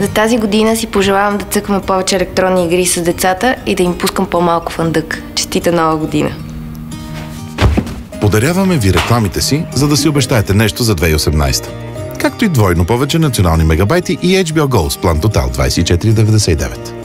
За тази година си пожелавам да цъкаме повече електронни игри с децата и да им пускам по-малко фандък. Честита нова година! Подаряваме ви рекламите си, за да си обещаете нещо за 2018. Както и двойно повече национални мегабайти и HBO Go с план Total 2499.